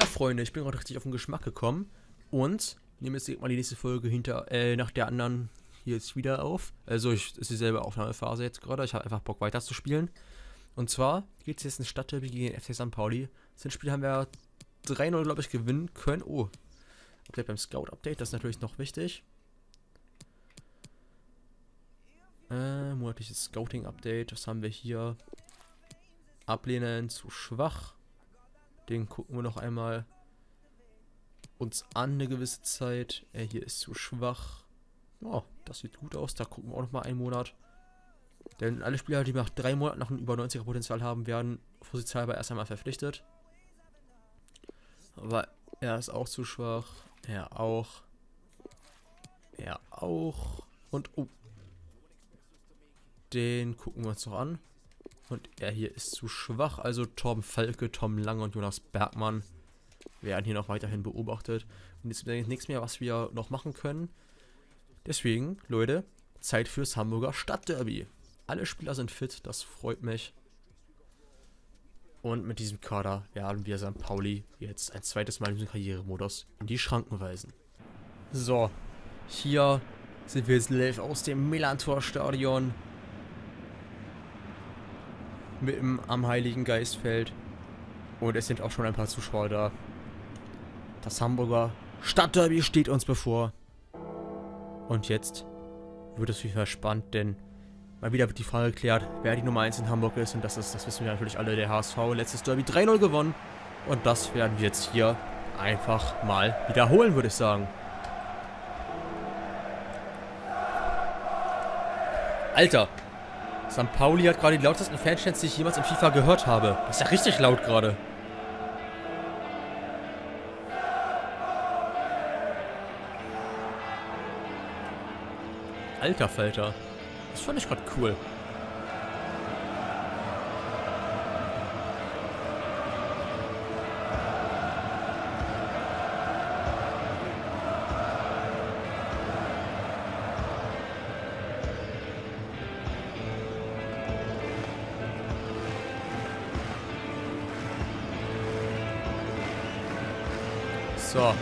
Ja, Freunde, ich bin gerade richtig auf den Geschmack gekommen und nehme jetzt mal die nächste Folge hinter, äh, nach der anderen hier jetzt wieder auf. Also, ich, ist dieselbe Aufnahmephase jetzt gerade. Ich habe einfach Bock weiterzuspielen. Und zwar geht es jetzt in Stadtderby gegen FC St. Pauli. Das Spiel haben wir 3-0, glaube ich, gewinnen können. Oh, Update beim Scout-Update, das ist natürlich noch wichtig. Äh, monatliches Scouting-Update, was haben wir hier? Ablehnen zu schwach. Den gucken wir noch einmal uns an eine gewisse Zeit. Er hier ist zu schwach. Oh, das sieht gut aus. Da gucken wir auch noch mal einen Monat. Denn alle Spieler, die nach drei Monaten noch ein über 90er Potenzial haben, werden vorsichtshalber erst einmal verpflichtet. Aber er ist auch zu schwach. Er auch. Er auch. Und oh. Den gucken wir uns noch an. Und er hier ist zu schwach. Also Tom Falke, Tom Lange und Jonas Bergmann werden hier noch weiterhin beobachtet. Und jetzt ist nichts mehr, was wir noch machen können. Deswegen, Leute, Zeit fürs Hamburger Stadtderby. Alle Spieler sind fit, das freut mich. Und mit diesem Kader werden wir St. Pauli jetzt ein zweites Mal in diesem Karrieremodus in die Schranken weisen. So, hier sind wir jetzt live aus dem Millantor-Stadion mitten am Heiligen Geistfeld. Und es sind auch schon ein paar Zuschauer da. Das Hamburger Stadtderby steht uns bevor. Und jetzt wird es wieder spannend, denn mal wieder wird die Frage geklärt, wer die Nummer 1 in Hamburg ist. Und das ist, das wissen wir natürlich alle, der HSV. Letztes Derby 3-0 gewonnen. Und das werden wir jetzt hier einfach mal wiederholen, würde ich sagen. Alter, St. Pauli hat gerade die lautesten Fanchants, die ich jemals in FIFA gehört habe. Das ist ja richtig laut gerade. Alter Falter. Das fand ich gerade cool. So.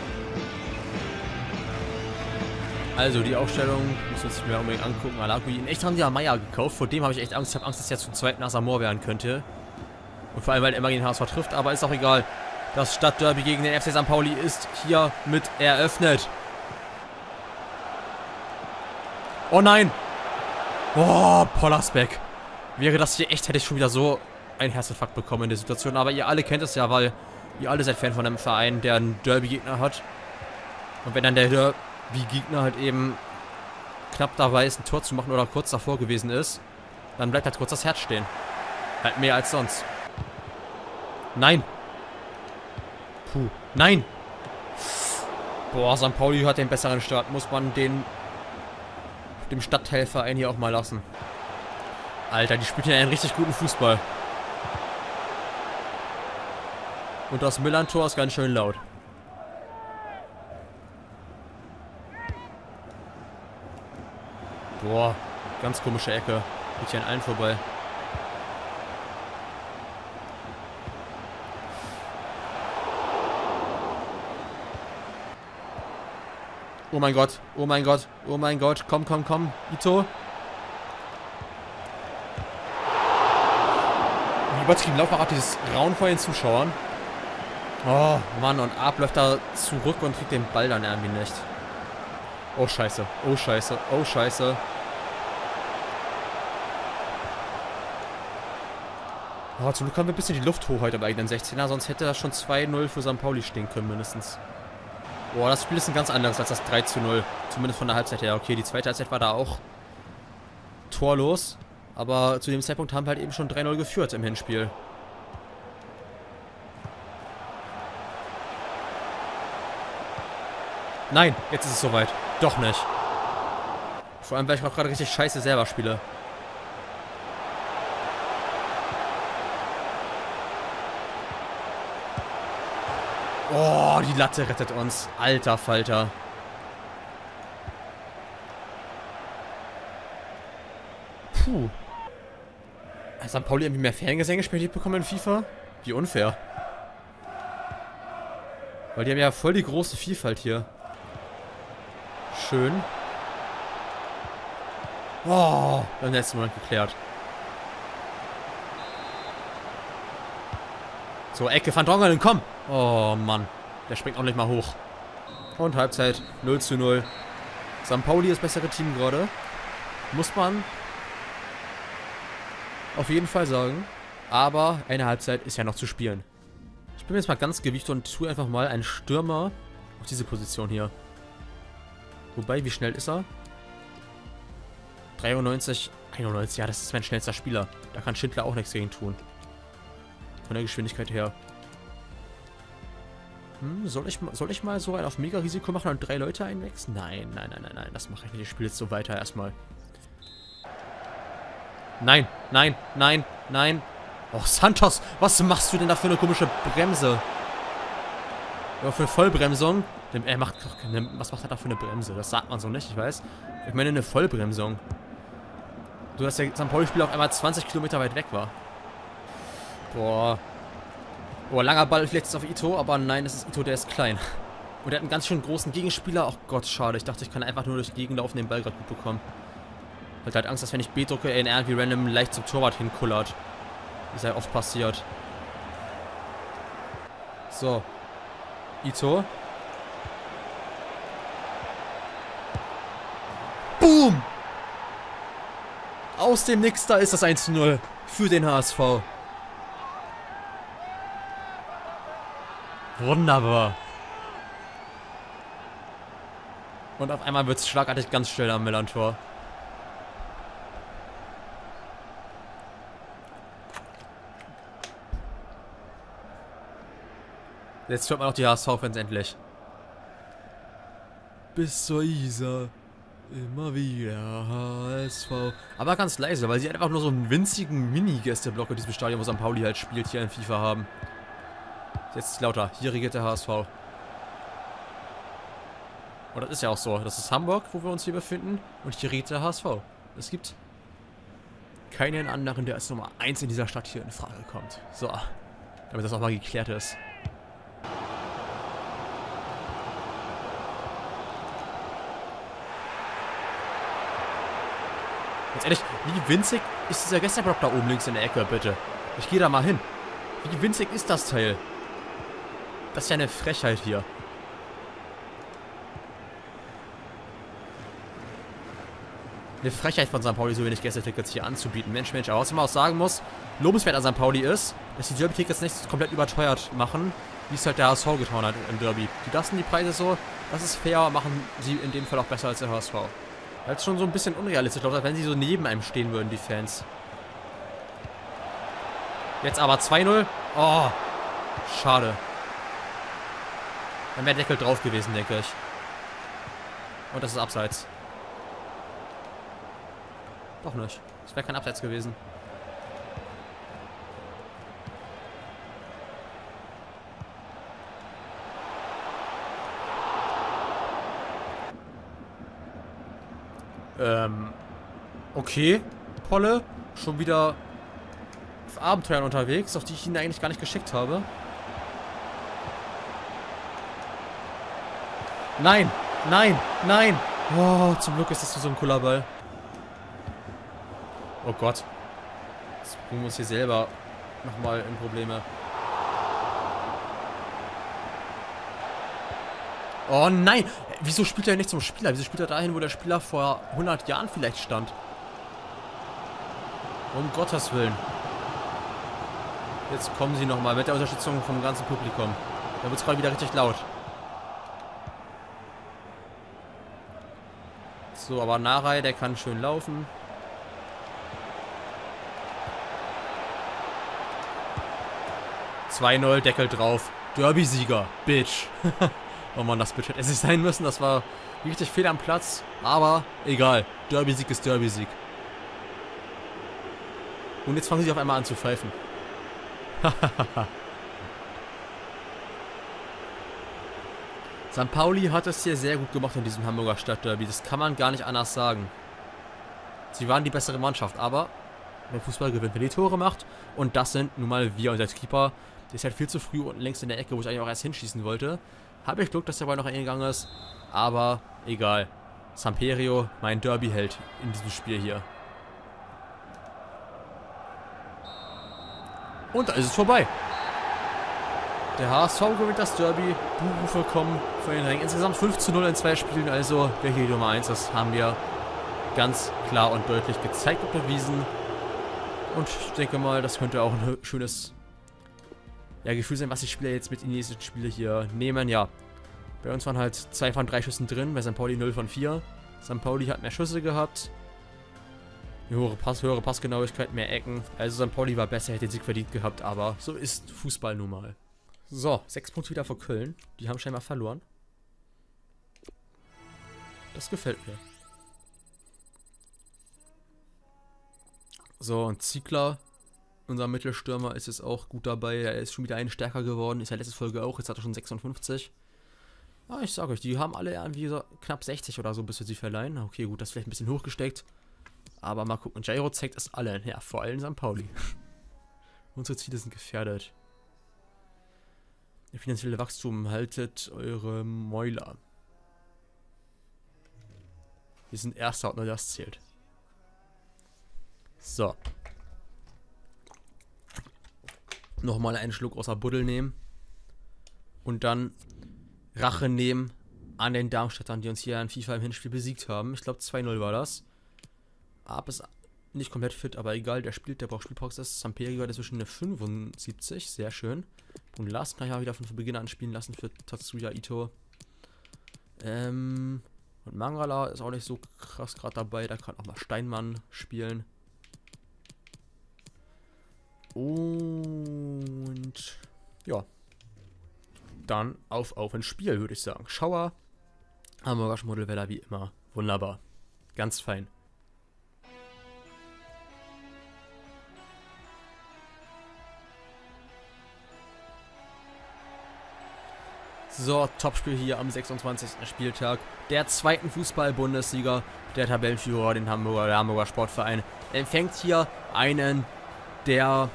Also die Aufstellung muss man sich mir unbedingt angucken. Alakuin. Echt haben die ja Meier gekauft. Vor dem habe ich echt Angst. Ich habe Angst, dass er zum zweiten Asamoah werden könnte. Und vor allem, weil er immer gegen HSV trifft. Aber ist auch egal. Das Stadtderby gegen den FC St. Pauli ist hier mit eröffnet. Oh nein! Oh, Pollersbeck. Wäre das hier echt, hätte ich schon wieder so ein Herzinfarkt bekommen in der Situation. Aber ihr alle kennt es ja, weil Ihr alle seid Fan von einem Verein, der einen Derby-Gegner hat. Und wenn dann der Derby-Gegner halt eben knapp dabei ist, ein Tor zu machen oder kurz davor gewesen ist, dann bleibt halt kurz das Herz stehen. Halt mehr als sonst. Nein. Puh. Nein. Boah, St. Pauli hat den besseren Start. Muss man den dem Stadthelfer hier auch mal lassen. Alter, die spielt ja einen richtig guten Fußball. Und das Millantor ist ganz schön laut. Boah, ganz komische Ecke. Geht hier an allen vorbei. Oh mein Gott, oh mein Gott, oh mein Gott. Komm, komm, komm, Ito. Übertrieben laut war auch dieses Rauen vor den Zuschauern. Oh, Mann, und Ab läuft da zurück und kriegt den Ball dann irgendwie nicht. Oh, scheiße. Oh, scheiße. Oh, scheiße. Oh, zum Glück haben wir ein bisschen die Luft hoch heute am eigenen 16er, sonst hätte das schon 2-0 für St. Pauli stehen können, mindestens. Boah, das Spiel ist ein ganz anderes als das 3 0. Zumindest von der Halbzeit her. Okay, die zweite Halbzeit war da auch torlos. Aber zu dem Zeitpunkt haben wir halt eben schon 3-0 geführt im Hinspiel. Nein, jetzt ist es soweit. Doch nicht. Vor allem, weil ich auch gerade richtig scheiße selber spiele. Oh, die Latte rettet uns. Alter Falter. Puh. Hat St. Pauli irgendwie mehr Fangesänge gespielt bekommen in FIFA? Wie unfair. Weil die haben ja voll die große Vielfalt hier. Schön. Oh, beim letzten Moment geklärt. So, Ecke Van Dongelen, komm! Oh, Mann. Der springt auch nicht mal hoch. Und Halbzeit 0 zu 0. St. Pauli ist bessere Team gerade. Muss man auf jeden Fall sagen. Aber eine Halbzeit ist ja noch zu spielen. Ich bin jetzt mal ganz gewicht und tue einfach mal einen Stürmer auf diese Position hier. Wobei, wie schnell ist er? 93, 91, ja, das ist mein schnellster Spieler. Da kann Schindler auch nichts gegen tun. Von der Geschwindigkeit her. Hm, soll ich, soll ich mal so ein auf Mega-Risiko machen und drei Leute einwechseln? Nein, nein, nein, nein, nein, das mache ich nicht. Ich spiele jetzt so weiter erstmal. Nein, nein, nein, nein. Oh, Santos, was machst du denn da für eine komische Bremse? Ja, für Vollbremsung. Er macht doch keine, was macht er da für eine Bremse? Das sagt man so nicht, ich weiß. Ich meine eine Vollbremsung. Du dass der St. Pauli-Spieler auf einmal 20 Kilometer weit weg war. Boah. Boah, langer Ball vielleicht ist auf Ito, aber nein, das ist Ito, der ist klein. Und er hat einen ganz schön großen Gegenspieler. Ach Gott, schade. Ich dachte, ich kann einfach nur durch die Gegend laufen, den Ball gerade gut bekommen. Hatte halt Angst, dass wenn ich B drücke, er irgendwie random leicht zum Torwart hinkullert. Ist ja oft passiert. So. Ito. Boom! Aus dem Nix, da ist das 1 zu 0 für den HSV. Wunderbar. Und auf einmal wird es schlagartig ganz schnell am Millantor. Jetzt hört man auch die HSV-Fans endlich. Bis zur Isar. Immer wieder HSV. Aber ganz leise, weil sie einfach nur so einen winzigen Mini-Gästeblock in diesem Stadion, wo St. Pauli halt spielt, hier in FIFA haben. Jetzt ist lauter. Hier regiert der HSV. Und das ist ja auch so. Das ist Hamburg, wo wir uns hier befinden. Und hier regiert der HSV. Es gibt keinen anderen, der als Nummer 1 in dieser Stadt hier in Frage kommt. So. Damit das auch mal geklärt ist. Ganz ehrlich, wie winzig ist dieser Gästeblock da oben links in der Ecke, bitte? Ich gehe da mal hin. Wie winzig ist das Teil? Das ist ja eine Frechheit hier. Eine Frechheit von St. Pauli, so wenig Gästetickets hier anzubieten. Mensch, Mensch. Aber was man auch sagen muss, lobenswert an St. Pauli ist, dass die Derby-Tickets nicht komplett überteuert machen, wie es halt der HSV getan hat im Derby. Die lassen die Preise so, das ist fair, machen sie in dem Fall auch besser als der HSV. Das ist schon so ein bisschen unrealistisch, als wenn sie so neben einem stehen würden, die Fans. Jetzt aber 2-0. Oh, schade. Dann wäre Deckel drauf gewesen, denke ich. Und das ist Abseits. Doch nicht. Das wäre kein Abseits gewesen. Ähm. Okay, Polle. Schon wieder auf Abenteuern unterwegs, auf die ich ihn eigentlich gar nicht geschickt habe. Nein, nein, nein. Oh, zum Glück ist das so ein cooler Ball. Oh Gott. Jetzt bringen wir uns hier selber nochmal in Probleme. Oh nein! Wieso spielt er nicht zum Spieler? Wieso spielt er dahin, wo der Spieler vor 100 Jahren vielleicht stand? Um Gottes Willen. Jetzt kommen sie nochmal mit der Unterstützung vom ganzen Publikum. Da wird es gerade wieder richtig laut. So, aber Narei, der kann schön laufen. ...2-0, Deckel drauf. Derby-Sieger, Bitch. oh man, das Bitch hätte es sein müssen. Das war richtig fehl am Platz. Aber egal. Derby-Sieg ist Derby-Sieg. Und jetzt fangen sie auf einmal an zu pfeifen. St. Pauli hat es hier sehr gut gemacht in diesem Hamburger Stadtderby. Das kann man gar nicht anders sagen. Sie waren die bessere Mannschaft, aber der Fußball gewinnt, wenn die Tore macht. Und das sind nun mal wir und der Keeper. Ist halt viel zu früh unten links in der Ecke, wo ich eigentlich auch erst hinschießen wollte. Habe ich Glück, dass der Ball noch eingegangen ist. Aber egal. Samperio, mein Derby-Held in diesem Spiel hier. Und da ist es vorbei. Der HSV gewinnt das Derby. Buchrufe kommen von den Rängen. Insgesamt 5 zu 0 in zwei Spielen. Also, wer hier Nummer 1 ist, haben wir ganz klar und deutlich gezeigt und bewiesen. Und ich denke mal, das könnte auch ein schönes ja, Gefühl sein, was die Spieler jetzt mit in die Spiele hier nehmen. Ja, bei uns waren halt zwei von drei Schüssen drin, bei St. Pauli 0 von 4. St. Pauli hat mehr Schüsse gehabt. Höhere, Pass, höhere Passgenauigkeit, mehr Ecken. Also St. Pauli war besser, hätte den Sieg verdient gehabt, aber so ist Fußball nun mal. So, sechs Punkte wieder vor Köln. Die haben scheinbar verloren. Das gefällt mir. So, und Ziegler, unser Mittelstürmer, ist jetzt auch gut dabei. Er ist schon wieder einen stärker geworden. Ist ja letzte Folge auch. Jetzt hat er schon 56. Ja, ich sag euch, die haben alle irgendwie so knapp 60 oder so, bis wir sie verleihen. Okay, gut, das ist vielleicht ein bisschen hochgesteckt. Aber mal gucken. Jairo zeigt es allen. Ja, vor allem St. Pauli. Unsere Ziele sind gefährdet. Der finanzielle Wachstum haltet eure Mäuler. Wir sind Erster und nur das zählt. So. Nochmal einen Schluck außer Buddel nehmen. Und dann Rache nehmen an den Darmstädtern, die uns hier an FIFA im Hinspiel besiegt haben. Ich glaube 2-0 war das. Ab ist nicht komplett fit, aber egal, der spielt, der braucht Spielpraxis. Samperio hat inzwischen eine 75, sehr schön. Und Lars kann ich auch wieder von Beginn an spielen lassen für Tatsuya Ito. Ähm, und Mangala ist auch nicht so krass gerade dabei, da kann auch mal Steinmann spielen. Und ja, dann auf auf ins Spiel, würde ich sagen. Schauer, Hamburger Schmuddelweller wie immer. Wunderbar. Ganz fein. So, Topspiel hier am 26. Spieltag der zweiten Fußball-Bundesliga. Der Tabellenführer, den Hamburger, der Hamburger Sportverein, empfängt hier einen der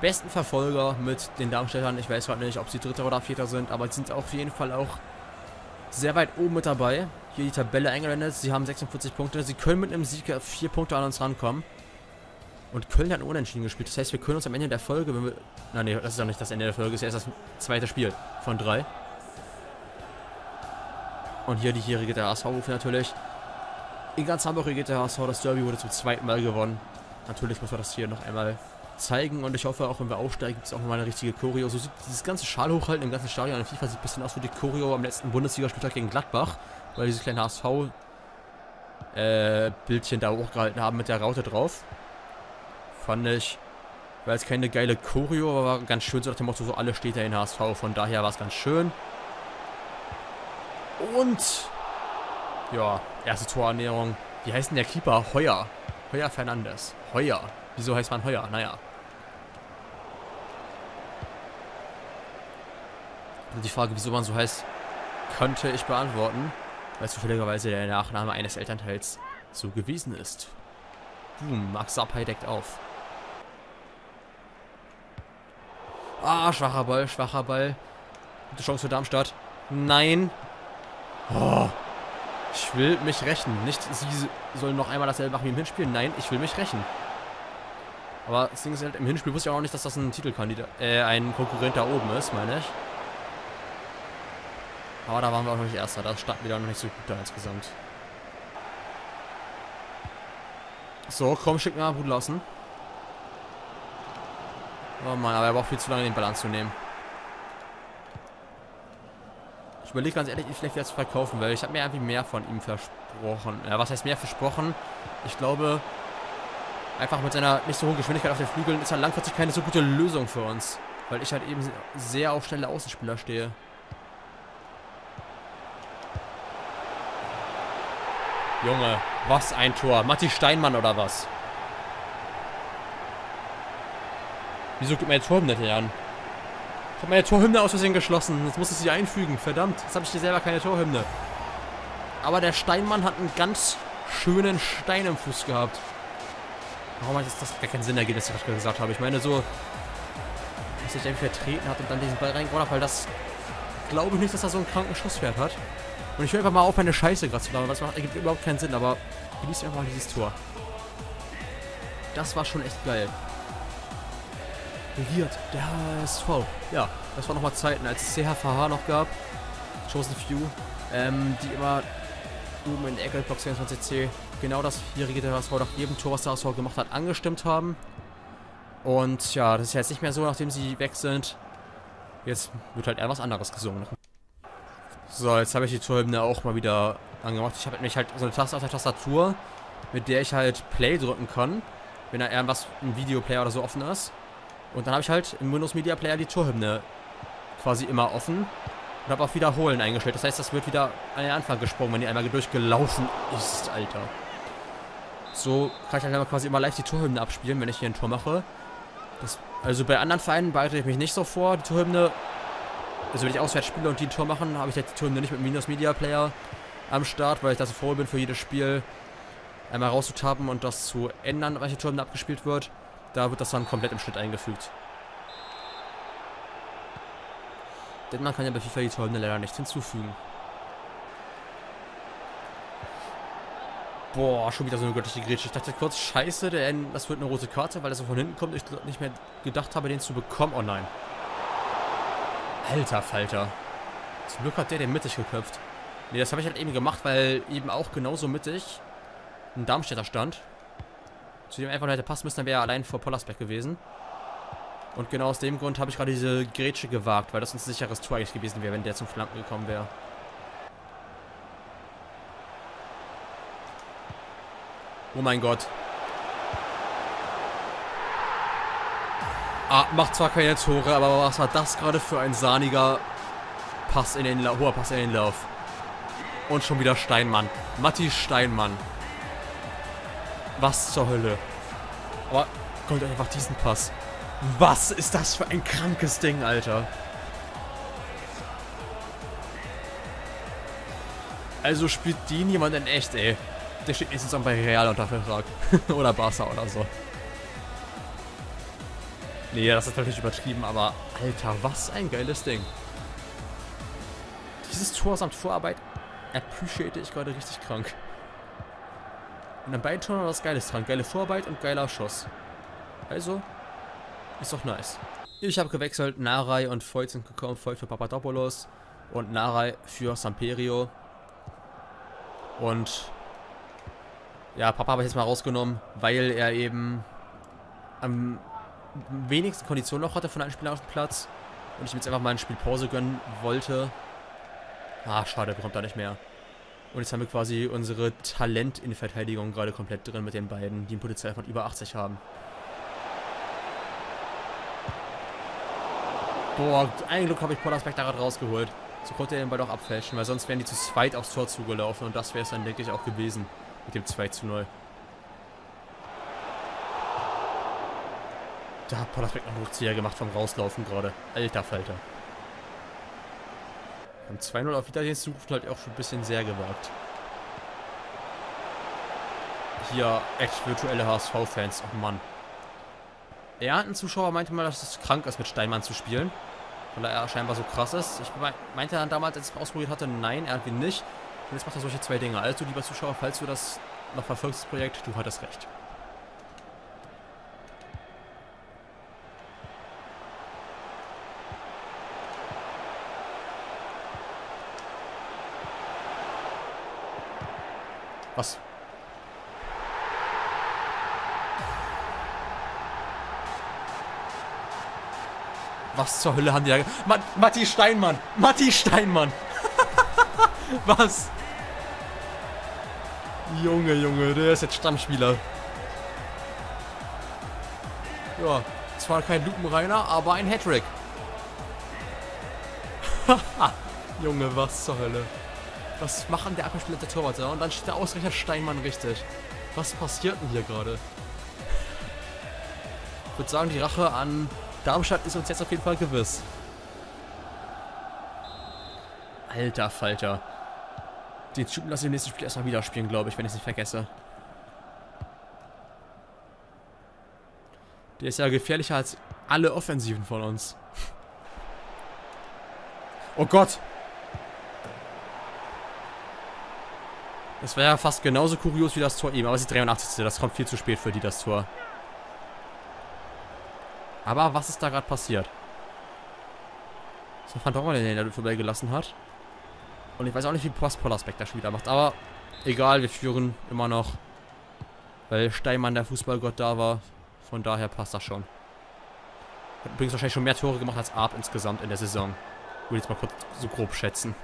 besten Verfolger mit den Darmstädtern. Ich weiß gerade nicht, ob sie Dritter oder Vierter sind, aber sie sind auf jeden Fall auch sehr weit oben mit dabei. Hier die Tabelle eingeblendet. Sie haben 46 Punkte. Sie können mit einem Sieg vier Punkte an uns rankommen. Und Köln hat unentschieden gespielt. Das heißt, wir können uns am Ende der Folge, wenn wir. Nein, nee, das ist ja nicht das Ende der Folge, das ist erst das zweite Spiel von drei. Und hier die hier der HSV-Rufe natürlich. In ganz Hamburg regiert der HSV. Das Derby wurde zum zweiten Mal gewonnen. Natürlich muss man das hier noch einmal zeigen. Und ich hoffe, auch wenn wir aufsteigen, gibt es auch nochmal eine richtige Choreo. So sieht dieses ganze Schal hochhalten im ganzen Stadion in FIFA sieht ein bisschen aus wie die Choreo am letzten Bundesligaspieltag gegen Gladbach. Weil dieses kleine HSV-Bildchen äh, da hochgehalten haben mit der Raute drauf. Fand ich, war jetzt keine geile Choreo, aber war ganz schön so nach dem Motto, so alle steht da in HSV. Von daher war es ganz schön. Und ja, erste Torernährung. Wie heißt denn der Keeper? Heuer. Heuer Fernandes. Heuer. Wieso heißt man Heuer? Naja. Die Frage, wieso man so heißt, könnte ich beantworten, weil zufälligerweise der Nachname eines Elternteils so gewesen ist. Boom, Max Sapai deckt auf. Ah, schwacher Ball, schwacher Ball. Gute Chance für Darmstadt. Nein, Oh, ich will mich rächen. Nicht, sie sollen noch einmal dasselbe machen wie im Hinspiel. Nein, ich will mich rächen. Aber das Ding ist halt, im Hinspiel wusste ich auch noch nicht, dass das ein Titelkandidat, äh, ein Konkurrent da oben ist, meine ich. Aber da waren wir auch noch nicht Erster. Da standen wir noch nicht so gut da insgesamt. So, komm, schick mal gut lassen. Oh Mann, aber er braucht viel zu lange den Ball anzunehmen. Ich überlege ganz ehrlich, ihn vielleicht wieder zu verkaufen, weil ich habe mir irgendwie mehr von ihm versprochen. Ja, was heißt mehr versprochen? Ich glaube, einfach mit seiner nicht so hohen Geschwindigkeit auf den Flügeln ist er langfristig keine so gute Lösung für uns. Weil ich halt eben sehr auf schnelle Außenspieler stehe. Junge, was ein Tor. Matti Steinmann oder was? Wieso gibt jetzt Torben nicht an? Ich habe meine Torhymne aus Versehen geschlossen. Jetzt muss ich sie einfügen. Verdammt. Jetzt habe ich hier selber keine Torhymne. Aber der Steinmann hat einen ganz schönen Stein im Fuß gehabt. Warum hat das gar keinen Sinn ergeben, dass ich das gesagt habe? Ich meine so... dass er sich irgendwie vertreten hat und dann diesen Ball reingehauen hat, weil das glaube ich nicht, dass er so einen kranken Schusswert hat. Und ich will einfach mal auf meine Scheiße gerade zu labern, das macht, ergibt überhaupt keinen Sinn, aber genießt einfach mal dieses Tor. Das war schon echt geil. Regiert der HSV. Ja, das war nochmal Zeiten, als es CHVH noch gab. Chosen Few. Ähm, die immer oben in der Ecke Block 24C genau das hier regierte HSV nach jedem Tor, was der HSV gemacht hat, angestimmt haben. Und ja, das ist jetzt nicht mehr so, nachdem sie weg sind. Jetzt wird halt eher was anderes gesungen. So, jetzt habe ich die Torhymne auch mal wieder angemacht. Ich habe nämlich halt so eine Taste auf der Tastatur, mit der ich halt Play drücken kann, wenn da irgendwas, ein Videoplayer oder so offen ist. Und dann habe ich halt im Windows Media Player die Torhymne quasi immer offen und habe auf Wiederholen eingestellt. Das heißt, das wird wieder an den Anfang gesprungen, wenn die einmal durchgelaufen ist, Alter. So kann ich halt quasi immer live die Torhymne abspielen, wenn ich hier ein Tor mache. Das, also bei anderen Vereinen bereite ich mich nicht so vor, die Torhymne. Also wenn ich auswärts spiele und die ein Tor machen, habe ich jetzt die Torhymne nicht mit Minus Media Player am Start, weil ich da so froh bin, für jedes Spiel einmal rauszutappen und das zu ändern, welche Torhymne abgespielt wird. Da wird das dann komplett im Schnitt eingefügt. Denn man kann ja bei FIFA die Torhymne leider nicht hinzufügen. Boah, schon wieder so eine göttliche Grätsche. Ich dachte kurz, scheiße, der, das wird eine rote Karte, weil er so von hinten kommt. Ich nicht mehr gedacht habe, den zu bekommen. Oh nein. Alter Falter. Zum Glück hat der den mittig geköpft. Ne, das habe ich halt eben gemacht, weil eben auch genauso mittig ein Darmstädter stand. Zu dem einfach nur hätte passen müssen, dann wäre er allein vor Pollersbeck gewesen. Und genau aus dem Grund habe ich gerade diese Grätsche gewagt, weil das ein sicheres Tor eigentlich gewesen wäre, wenn der zum Flanken gekommen wäre. Oh mein Gott. Ah, macht zwar keine Tore, aber was war das gerade für ein sahniger Pass in den, hoher Pass in den Lauf. Und schon wieder Steinmann. Matti Steinmann. Was zur Hölle. Aber kommt einfach diesen Pass. Was ist das für ein krankes Ding, Alter? Also spielt die niemand in echt, ey. Der steht nächstens dann bei Real unter Vertrag. oder Barca oder so. Nee, das ist natürlich übertrieben, aber Alter, was ein geiles Ding. Dieses Tor samt Vorarbeit appreciate ich gerade richtig krank. Und an beiden Toren was Geiles dran. Geile Vorarbeit und geiler Schuss. Also, ist doch nice. Ich habe gewechselt. Narai und Voigt sind gekommen. Voigt für Papadopoulos und Narai für Samperio. Und ja, Papa habe ich jetzt mal rausgenommen, weil er eben am wenigsten Kondition noch hatte von einem Spieler auf dem Platz. Und ich ihm jetzt einfach mal eine Spielpause gönnen wollte. Ah, schade, bekommt er nicht mehr. Und jetzt haben wir quasi unsere Talent in Verteidigung gerade komplett drin mit den beiden, die ein Potenzial von über 80 haben. Boah, ein Glück habe ich Pollersbeck da gerade rausgeholt. So konnte er den Ball doch abfälschen, weil sonst wären die zu zweit aufs Tor zugelaufen und das wäre es dann, denke ich, auch gewesen mit dem 2 zu 0. Da hat Pollersbeck noch einen Rückzieher gemacht vom Rauslaufen gerade. Alter Falter. Beim 2-0 auf Wiedersehenszukunft halt auch schon ein bisschen sehr gewagt. Hier echt virtuelle HSV-Fans. Oh Mann. Ja, ein Zuschauer meinte mal, dass es krank ist, mit Steinmann zu spielen. Weil er scheinbar so krass ist. Ich meinte dann damals, als ich es ausprobiert hatte, nein, irgendwie nicht. Und jetzt macht er solche zwei Dinge. Also, lieber Zuschauer, falls du das noch verfolgst, das Projekt, du hattest recht. Was? Was zur Hölle haben die da... Mat Matti Steinmann! Matti Steinmann! Was? Junge, Junge, der ist jetzt Stammspieler. Ja, zwar kein Lupenreiner, aber ein Hattrick. Junge, was zur Hölle. Was machen der Abwehrspieler der Torwart Und dann steht der Ausreicher Steinmann richtig. Was passiert denn hier gerade? Ich würde sagen, die Rache an Darmstadt ist uns jetzt auf jeden Fall gewiss. Alter Falter. Den Typen lasse ich im nächsten Spiel erstmal wieder spielen, glaube ich, wenn ich es nicht vergesse. Der ist ja gefährlicher als alle Offensiven von uns. Oh Gott. Das wäre ja fast genauso kurios wie das Tor eben. Aber es ist die 83. Das kommt viel zu spät für die, das Tor. Aber was ist da gerade passiert? So Van Dorn, den er vorbeigelassen hat. Und ich weiß auch nicht, wie Post Pollersbeck das schon wieder macht. Aber egal, wir führen immer noch. Weil Steinmann der Fußballgott da war. Von daher passt das schon. Hat übrigens wahrscheinlich schon mehr Tore gemacht als Arp insgesamt in der Saison. Würde jetzt mal kurz so grob schätzen.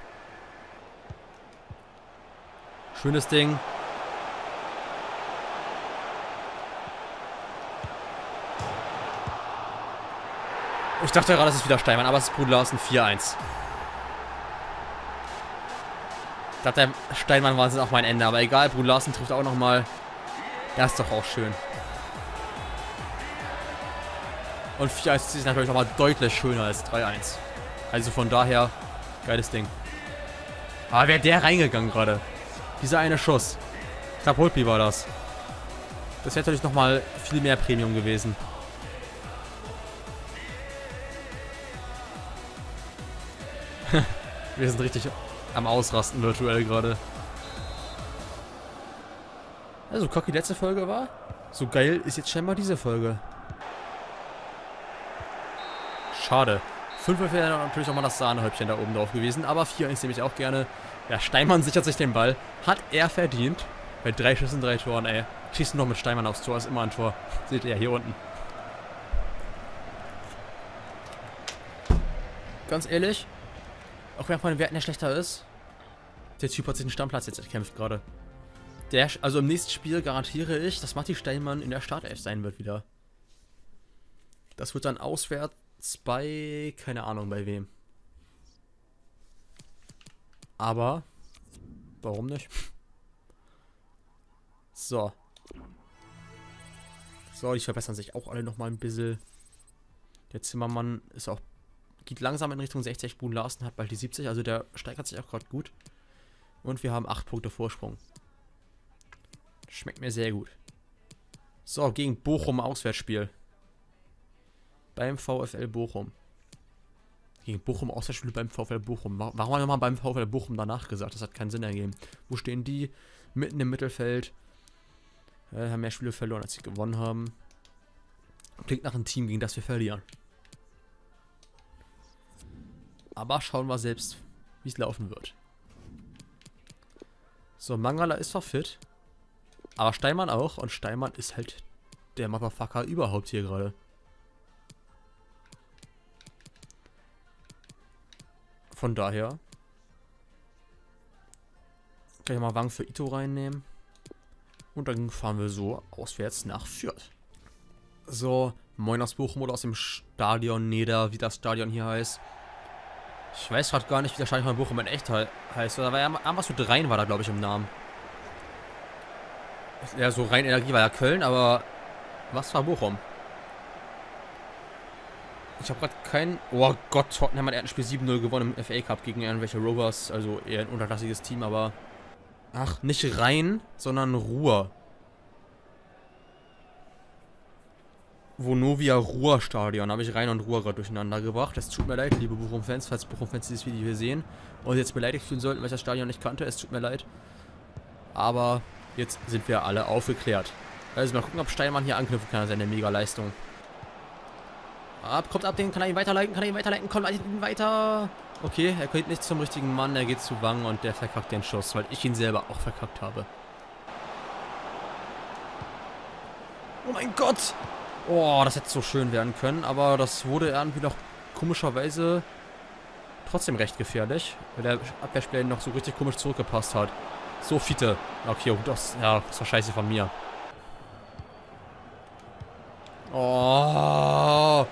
Schönes Ding. Ich dachte gerade, es ist wieder Steinmann, aber es ist Bruder Larsen 4-1. Ich dachte, Steinmann war auch mein Ende, aber egal, Bruder Larsen trifft auch nochmal. Das ist doch auch schön. Und 4-1 ist natürlich nochmal deutlich schöner als 3-1. Also von daher, geiles Ding. Aber wäre der reingegangen gerade? Dieser eine Schuss. Ich glaube, Holtby war das. Das wäre natürlich nochmal viel mehr Premium gewesen. Wir sind richtig am Ausrasten virtuell gerade. Also, cocky letzte Folge war. So geil ist jetzt scheinbar diese Folge. Schade. 5 wäre natürlich auch mal das Sahnehäubchen da oben drauf gewesen. Aber 4 ist nämlich auch gerne. Ja, Steinmann sichert sich den Ball. Hat er verdient. Bei drei Schüssen, drei Toren, ey. Schießen noch mit Steinmann aufs Tor. Ist immer ein Tor. Seht ihr hier unten. Ganz ehrlich. Auch wenn von den Werten ja schlechter ist. Der Typ hat sich den Stammplatz jetzt erkämpft gerade. Der, also im nächsten Spiel garantiere ich, dass Matti Steinmann in der Startelf sein wird wieder. Das wird dann auswärts bei, keine Ahnung bei wem. Aber, warum nicht? So. So, die verbessern sich auch alle nochmal ein bisschen. Der Zimmermann ist auch, geht langsam in Richtung 60. Buhn Larsen hat bald die 70, also der steigert sich auch gerade gut. Und wir haben 8 Punkte Vorsprung. Schmeckt mir sehr gut. So, gegen Bochum Auswärtsspiel beim VfL Bochum. Gegen Bochum Auswärtsspiele beim VfL Bochum. Warum haben wir nochmal beim VfL Bochum danach gesagt? Das hat keinen Sinn ergeben. Wo stehen die? Mitten im Mittelfeld. Äh, haben mehr Spiele verloren, als sie gewonnen haben. Klingt nach einem Team, gegen das wir verlieren. Aber schauen wir selbst, wie es laufen wird. So, Mangala ist zwar fit. Aber Steinmann auch. Und Steinmann ist halt der Motherfucker überhaupt hier gerade. Von daher kann ich mal Wang für Ito reinnehmen. Und dann fahren wir so auswärts nach Fürth. So, moin aus Bochum oder aus dem Stadion Neder, wie das Stadion hier heißt. Ich weiß gerade gar nicht, wie das Stadion von Bochum in echt heißt. Da war ja irgendwas mit Rhein war da, glaube ich, im Namen. Ja, so rein Energie war ja Köln, aber was war Bochum? Ich habe gerade kein... Oh Gott, Tottenham hat ein Spiel 7-0 gewonnen im FA Cup gegen irgendwelche Rovers. Also eher ein unterklassiges Team, aber... Ach, nicht Rhein, sondern Ruhr. Vonovia Ruhr Stadion. Habe ich Rhein und Ruhr gerade durcheinander gebracht. Es tut mir leid, liebe Bochum-Fans, falls Bochum-Fans dieses Video hier sehen und jetzt beleidigt fühlen sollten, weil ich das Stadion nicht kannte. Es tut mir leid. Aber jetzt sind wir alle aufgeklärt. Also mal gucken, ob Steinmann hier anknüpfen kann an seine Mega-Leistung. Ab, kommt ab, den kann er ihn weiterleiten, kann er ihn weiterleiten, kommt ihn weiter. Okay, er geht nicht zum richtigen Mann, er geht zu Wang und der verkackt den Schuss, weil ich ihn selber auch verkackt habe. Oh mein Gott! Oh, das hätte so schön werden können, aber das wurde irgendwie noch komischerweise trotzdem recht gefährlich, weil der Abwehrspieler noch so richtig komisch zurückgepasst hat. So, Fiete. Okay, oh, das, ja, das war scheiße von mir. Oh,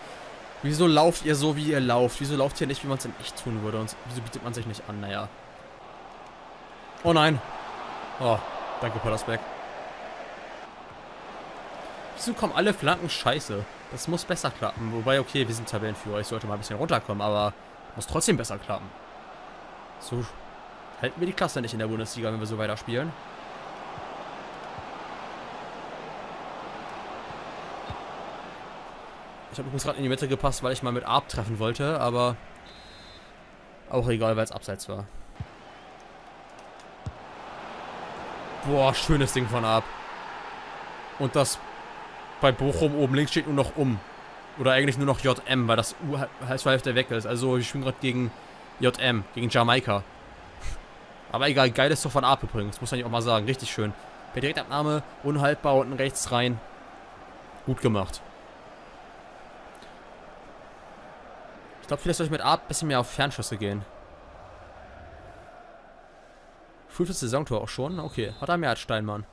Wieso lauft ihr so, wie ihr lauft? Wieso lauft ihr nicht, wie man es in echt tun würde? Und wieso bietet man sich nicht an? Naja. Oh nein. Oh, danke, Pollersbeck. Wieso kommen alle Flanken scheiße? Das muss besser klappen. Wobei, okay, wir sind Tabellenführer. Ich sollte mal ein bisschen runterkommen, aber muss trotzdem besser klappen. So halten wir die Klasse nicht in der Bundesliga, wenn wir so weiterspielen. Ich habe übrigens gerade in die Mitte gepasst, weil ich mal mit Arp treffen wollte, aber auch egal, weil es abseits war. Boah, schönes Ding von Arp. Und das bei Bochum oben links steht nur noch um. Oder eigentlich nur noch JM, weil das U heißt zur Hälfte weg ist. Also ich spiele gerade gegen JM, gegen Jamaika. Aber egal, geiles Tor von Arp übrigens, muss man ja auch mal sagen. Richtig schön. Per Direktabnahme, unhaltbar, unten rechts rein. Gut gemacht. Ich glaube, vielleicht soll ich mit Arp ein bisschen mehr auf Fernschüsse gehen. Fünftes Saisontor auch schon? Okay, hat er mehr als Steinmann.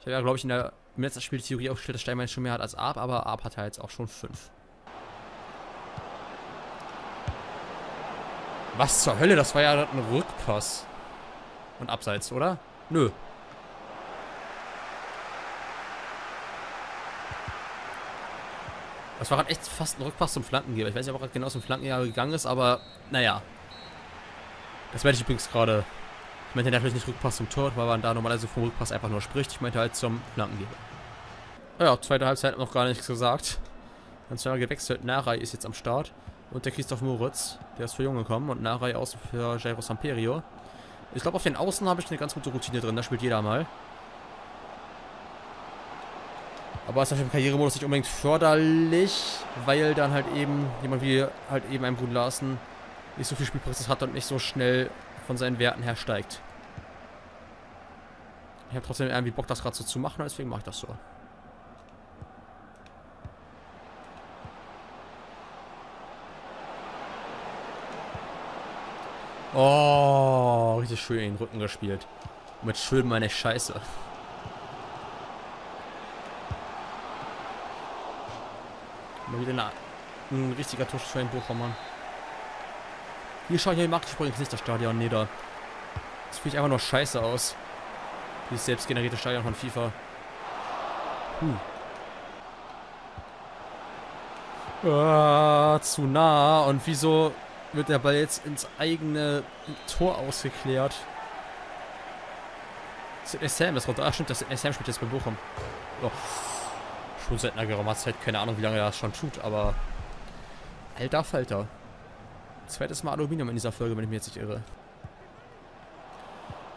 Ich habe ja, glaube ich, in der im letzten Spiel Theorie aufgestellt, dass Steinmann schon mehr hat als Arp, aber Arp hat ja jetzt auch schon fünf. Was zur Hölle? Das war ja ein Rückpass. Und abseits, oder? Nö. Das war gerade echt fast ein Rückpass zum Flankengeber. Ich weiß nicht, ob er genau zum Flankengeber gegangen ist, aber naja. Das werde ich übrigens gerade. Ich meinte natürlich nicht Rückpass zum Tor, weil man da normalerweise vom Rückpass einfach nur spricht. Ich meinte halt zum Flankengeber. Ja, zweite Halbzeit noch gar nichts gesagt. Dann zweimal gewechselt. Narai ist jetzt am Start. Und der Christoph Moritz, der ist für Jung gekommen. Und Narai außen für Jairo Samperio. Ich glaube, auf den Außen habe ich eine ganz gute Routine drin. Da spielt jeder mal. Aber ist auf dem Karrieremodus nicht unbedingt förderlich, weil dann halt eben jemand wie halt eben ein Brun Larsen nicht so viel Spielpraxis hat und nicht so schnell von seinen Werten her steigt. Ich habe trotzdem irgendwie Bock, das gerade so zu machen, deswegen mache ich das so. Oh, richtig schön in den Rücken gespielt. Mit schön meine Scheiße. Mal wieder eine, ein richtiger Tusch für den Bochummern. Hier schaut hier mag ich übrigens nicht das Stadion nieder. Das sieht einfach nur scheiße aus. Dieses selbstgenerierte Stadion von FIFA. Huh. Ah, zu nah. Und wieso wird der Ball jetzt ins eigene Tor ausgeklärt? Ist Sam, das runter. Ach stimmt, das ist Sam spielt jetzt bei Bochum. Oh. Schon seit einer geraumer Zeit, keine Ahnung, wie lange er das schon tut, aber... Alter Falter. Zweites Mal Aluminium in dieser Folge, wenn ich mich jetzt nicht irre.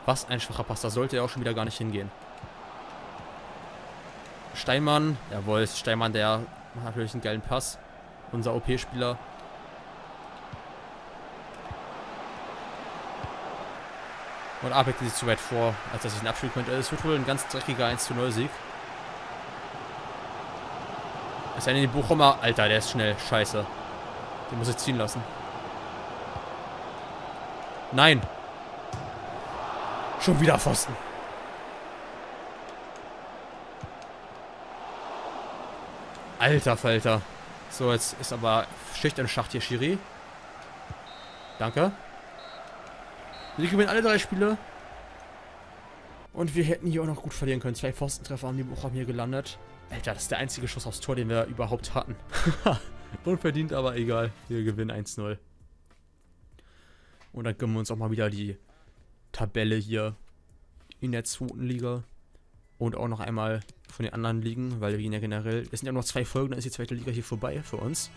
Was ein schwacher Pass, da sollte er auch schon wieder gar nicht hingehen. Steinmann, jawohl, Steinmann, der hat natürlich einen geilen Pass. Unser OP-Spieler. Und Apex ist zu weit vor, als dass ich ihn abspielen könnte. Es wird wohl ein ganz dreckiger 1 0 Sieg. Ist einer in die Bochumer. Alter, der ist schnell. Scheiße. Den muss ich ziehen lassen. Nein. Schon wieder Pfosten. Alter Falter. So, jetzt ist aber Schicht im Schacht hier, Schiri. Danke. Wir gewinnen alle drei Spiele. Und wir hätten hier auch noch gut verlieren können. Zwei Pfostentreffer haben die Bochum hier gelandet. Alter, das ist der einzige Schuss aufs Tor, den wir überhaupt hatten. Unverdient, aber egal. Wir gewinnen 1-0. Und dann gönnen wir uns auch mal wieder die Tabelle hier in der zweiten Liga. Und auch noch einmal von den anderen Ligen, weil wir gehen ja generell... Es sind ja noch zwei Folgen, dann ist die zweite Liga hier vorbei für uns.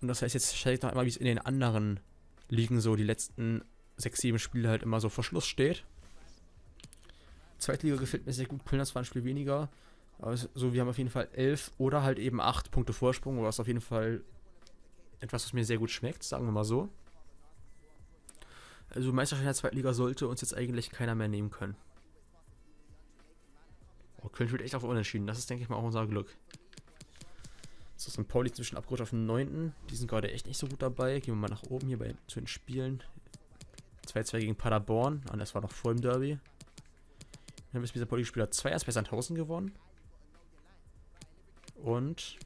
Und das heißt, jetzt stelle ich noch einmal, wie es in den anderen Ligen so die letzten 6, 7 Spiele halt immer so vor Schluss steht. Zweite Liga gefällt mir sehr gut. Pilners war ein Spiel weniger. Aber so, wir haben auf jeden Fall 11 oder halt eben 8 Punkte Vorsprung, was auf jeden Fall etwas, was mir sehr gut schmeckt, sagen wir mal so. Also Meisterschaft in der zweiten Liga sollte uns jetzt eigentlich keiner mehr nehmen können. Oh, Köln spielt echt auf Unentschieden. Das ist, denke ich mal, auch unser Glück. So, St. Pauli zwischen abgerutscht auf den 9. Die sind gerade echt nicht so gut dabei. Gehen wir mal nach oben hier bei, zu den Spielen. 2-2 gegen Paderborn. Und das war noch vor dem Derby. Dann haben wir St. Pauli-Spieler 2 erst bei Sandhausen gewonnen. Und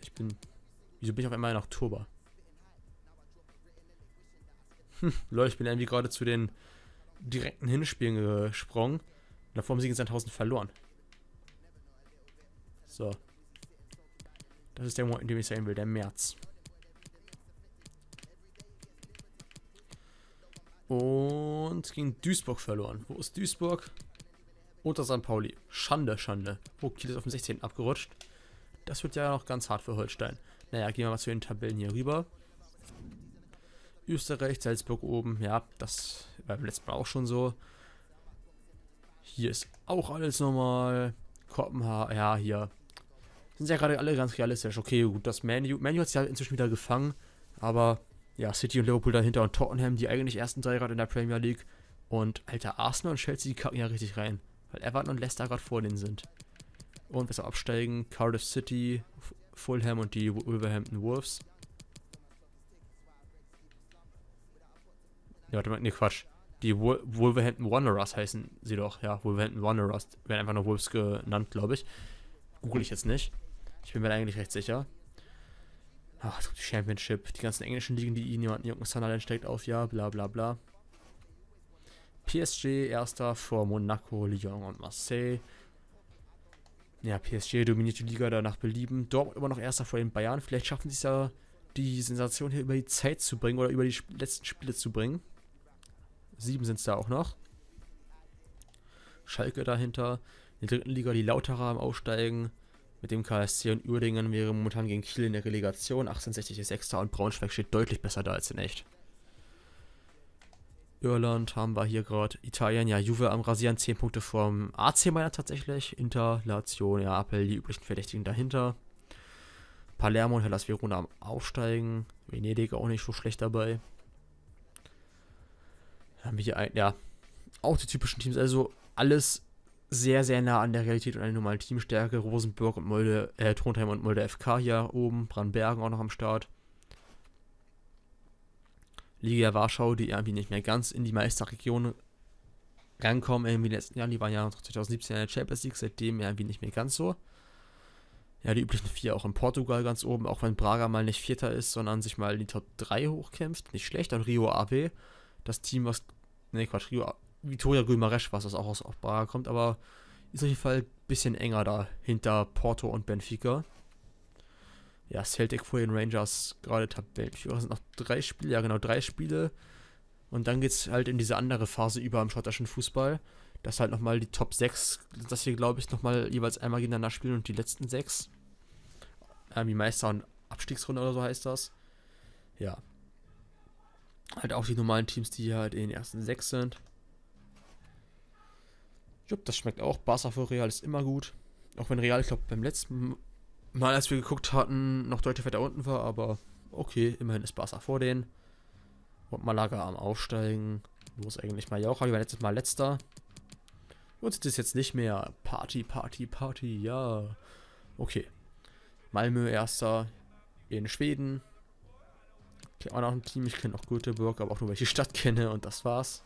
ich bin... Wieso bin ich auf einmal nach Turba? Hm, Leute, ich bin irgendwie gerade zu den direkten Hinspielen gesprungen. Davor haben sie gegen Sandhausen verloren. So. Das ist der Moment, in dem ich sein will, der März. Und gegen Duisburg verloren. Wo ist Duisburg? Unter St. Pauli. Schande, Schande. Oh, Kiel ist auf dem 16. abgerutscht. Das wird ja noch ganz hart für Holstein. Naja, gehen wir mal zu den Tabellen hier rüber. Österreich, Salzburg oben, ja, das war beim letzten Mal auch schon so. Hier ist auch alles normal. Kopenhagen, ja, hier sind ja gerade alle ganz realistisch. Okay, gut, das Manu, Manu hat sich ja inzwischen wieder gefangen, aber ja, City und Liverpool dahinter und Tottenham, die eigentlich ersten drei gerade in der Premier League. Und alter Arsenal und Chelsea, die kacken ja richtig rein, weil Everton und Leicester gerade vor denen sind. Und besser absteigen, Cardiff City, Fulham und die Wolverhampton Wolves. Ja, warte mal, ne Quatsch. Die Wolverhampton Wanderers heißen sie doch. Ja, Wolverhampton Wanderers werden einfach nur Wolves genannt, glaube ich. Google ich jetzt nicht. Ich bin mir da eigentlich recht sicher. Ach, die Championship, die ganzen englischen Ligen, die ihn jemanden Jungen Sunderland steckt auf, ja, bla bla bla. PSG erster vor Monaco, Lyon und Marseille. Ja, PSG dominiert die Liga danach Belieben. Dortmund immer noch erster vor den Bayern. Vielleicht schaffen sie es ja, die Sensation hier über die Zeit zu bringen oder über die letzten Spiele zu bringen. Sieben sind es da auch noch. Schalke dahinter. In der dritten Liga die Lauterer am Aufsteigen. Mit dem KSC und Uerdingen wäre momentan gegen Kiel in der Relegation. 1860 ist Sechster und Braunschweig steht deutlich besser da als in echt. Irland haben wir hier gerade. Italien, ja, Juve am Rasieren, 10 Punkte vom AC Mailand tatsächlich. Inter, Lazio, Neapel, die üblichen Verdächtigen dahinter. Palermo und Hellas Verona am Aufsteigen. Venedig auch nicht so schlecht dabei. Dann haben wir hier ein, ja, auch die typischen Teams. Also alles sehr, sehr nah an der Realität und einer normalen Teamstärke. Rosenburg und Molde, äh, Trondheim und Molde FK hier oben. Brandbergen auch noch am Start. Liga Warschau, die irgendwie nicht mehr ganz in die Meisterregion rankommen. Irgendwie in den letzten Jahren, die waren ja 2017 in der Champions League, seitdem irgendwie nicht mehr ganz so. Ja, die üblichen vier auch in Portugal ganz oben, auch wenn Braga mal nicht Vierter ist, sondern sich mal in die Top 3 hochkämpft. Nicht schlecht. Und Rio Ave, das Team, was. Ne, Quatsch, Rio Vitoria Guimarães, was das auch aus Braga kommt, aber ist auf jeden Fall ein bisschen enger da hinter Porto und Benfica. Ja, Celtic vor den Rangers gerade Tabellenführer sind noch drei Spiele, ja genau, drei Spiele. Und dann geht es halt in diese andere Phase über im schottischen Fußball. Dass halt nochmal die Top 6, das hier glaube ich nochmal jeweils einmal gegeneinander spielen und die letzten sechs. Irgendwie Meister- und Abstiegsrunde oder so heißt das. Ja. Halt auch die normalen Teams, die halt in den ersten sechs sind. Jupp, das schmeckt auch. Barca für Real ist immer gut. Auch wenn Real, ich glaube, beim letzten Mal, als wir geguckt hatten, noch deutlich weiter unten war, aber okay, immerhin ist Barca vor denen. Und Malaga am Aufsteigen. Wo ist eigentlich Mallorca? Die war letztes Mal letzter. Und es ist jetzt nicht mehr Party, Party, Party, ja. Okay. Malmö erster in Schweden. Ich kenne auch noch ein Team, ich kenne auch Göteborg, aber auch nur welche Stadt kenne und das war's.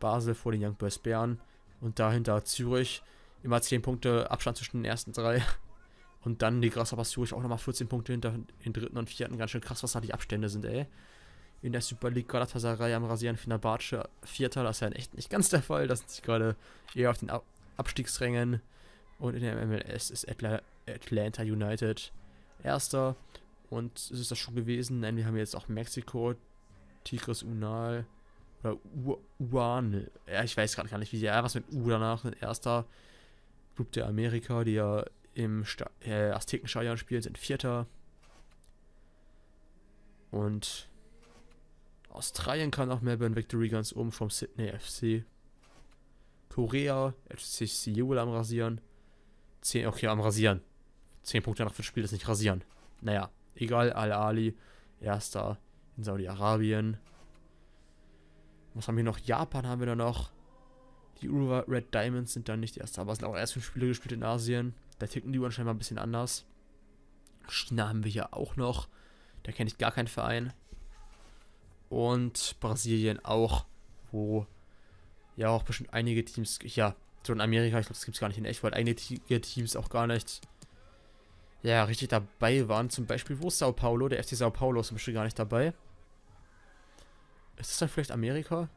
Basel vor den Young Boys Bern. Und dahinter Zürich. Immer 10 Punkte Abstand zwischen den ersten drei. Und dann die Grasshoppers Zürich auch nochmal 14 Punkte hinter den dritten und vierten. Ganz schön krass, was da die Abstände sind, ey. In der Super League Galatasaray am Rasieren Fenerbahce Vierter. Das ist ja echt nicht ganz der Fall. Das sind sich gerade eher auf den Ab Abstiegsrängen. Und in der MLS ist Atla Atlanta United Erster. Und ist es das schon gewesen? Nein, wir haben jetzt auch Mexiko, Tigres Unal, oder Uan. Ja, ich weiß gerade gar nicht, wie der. Was mit U danach. Erster Club der Amerika, die ja im Sta äh, Aztekenstadion spielen, sind Vierter. Und Australien kann auch Melbourne Victory ganz oben vom Sydney FC. Korea, FC Seoul am Rasieren. 10, okay, am Rasieren. 10 Punkte nach dem Spiel ist nicht rasieren. Naja, egal, Al-Ali, erster in Saudi-Arabien. Was haben wir noch? Japan haben wir da noch. Die Ura Red Diamonds sind dann nicht die erste, aber es sind auch erst fünf Spiele gespielt in Asien. Da ticken die Uhren scheinbar ein bisschen anders. China haben wir hier auch noch. Da kenne ich gar keinen Verein. Und Brasilien auch, wo ja auch bestimmt einige Teams, ja, so in Amerika, ich glaube, das gibt es gar nicht in echt, weil einige Teams auch gar nicht, ja, richtig dabei waren. Zum Beispiel, wo ist Sao Paulo? Der FC Sao Paulo ist zum Beispiel gar nicht dabei. Ist das dann vielleicht Amerika?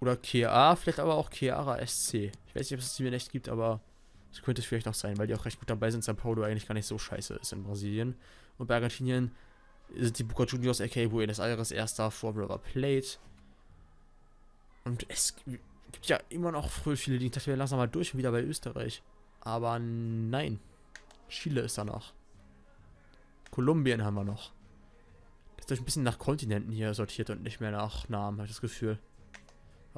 Oder KA, vielleicht aber auch Chiara SC. Ich weiß nicht, ob es die mir echt gibt, aber es könnte es vielleicht auch sein, weil die auch recht gut dabei sind. Sao Paulo eigentlich gar nicht so scheiße ist in Brasilien. Und bei Argentinien sind die Boca Juniors, aka Buenos Aires, erster vor River Plate. Und es gibt ja immer noch voll viele, die ich dachte, wir lassen mal durch und wieder bei Österreich. Aber nein. Chile ist da noch. Kolumbien haben wir noch. Das ist ein bisschen nach Kontinenten hier sortiert und nicht mehr nach Namen, habe ich das Gefühl.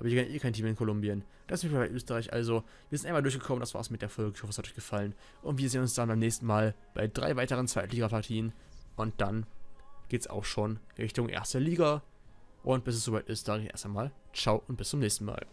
Aber ich kenne eh kein Team in Kolumbien. Das ist bei Österreich. Also, wir sind einmal durchgekommen. Das war's mit der Folge. Ich hoffe, es hat euch gefallen. Und wir sehen uns dann beim nächsten Mal bei drei weiteren Zweitligapartien. Und dann geht's auch schon Richtung erste Liga. Und bis es soweit ist, ich erst einmal Ciao und bis zum nächsten Mal.